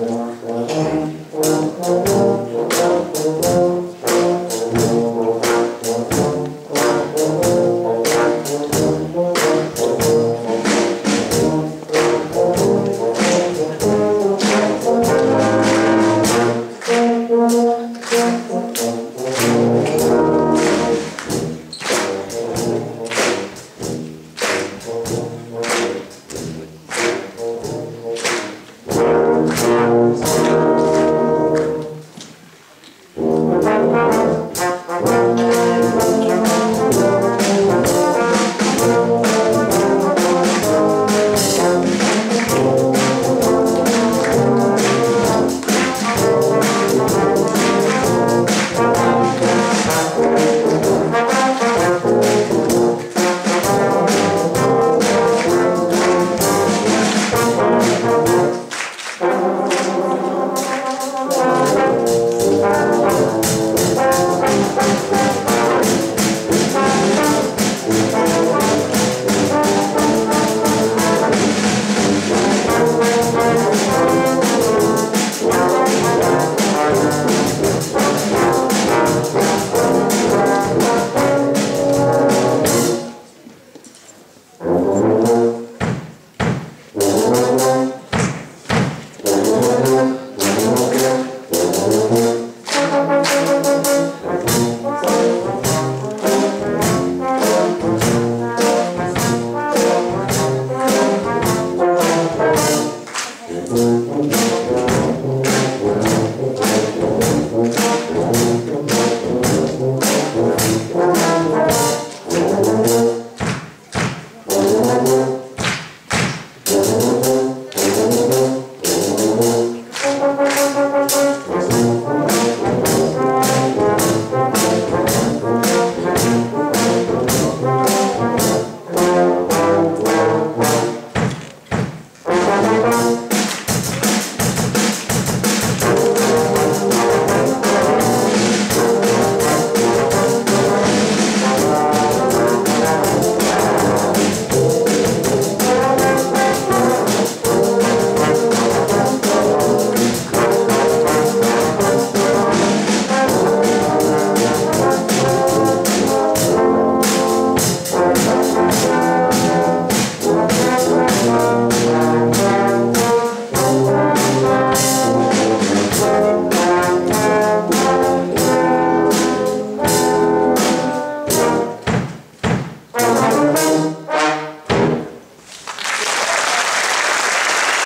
Four, four, four, four, four.